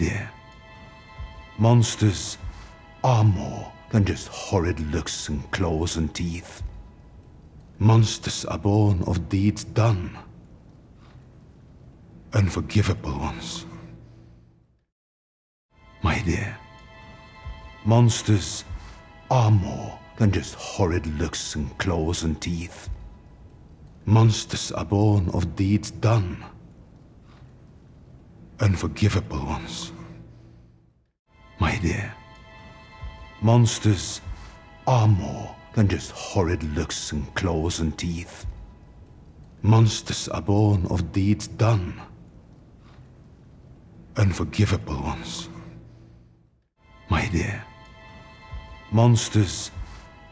dear, monsters are more than just horrid looks and claws and teeth. Monsters are born of deeds done, unforgivable ones. My dear, monsters are more than just horrid looks and claws and teeth. Monsters are born of deeds done, unforgivable ones. My dear, monsters are more than just horrid looks and claws and teeth. Monsters are born of deeds done, unforgivable ones. My dear, monsters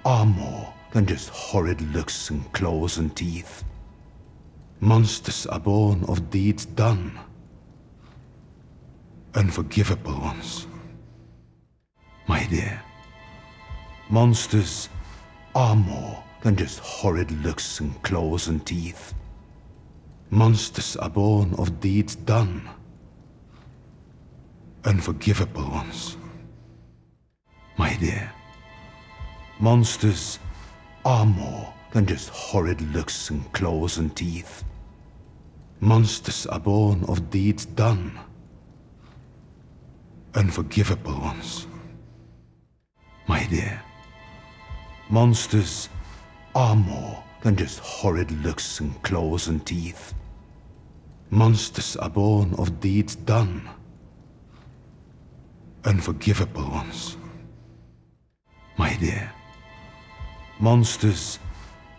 are more than just horrid looks and claws and teeth. Monsters are born of deeds done, unforgivable ones. My dear, monsters are more than just horrid looks and claws and teeth. Monsters are born of deeds done, unforgivable ones. My dear, monsters are more than just horrid looks and claws and teeth. Monsters are born of deeds done, unforgivable ones. My dear, monsters are more than just horrid looks and claws and teeth. Monsters are born of deeds done, unforgivable ones. My dear, monsters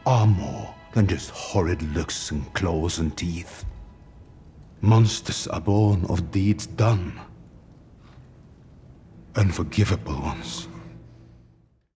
are more than just horrid looks and claws and teeth. Monsters are born of deeds done, unforgivable ones.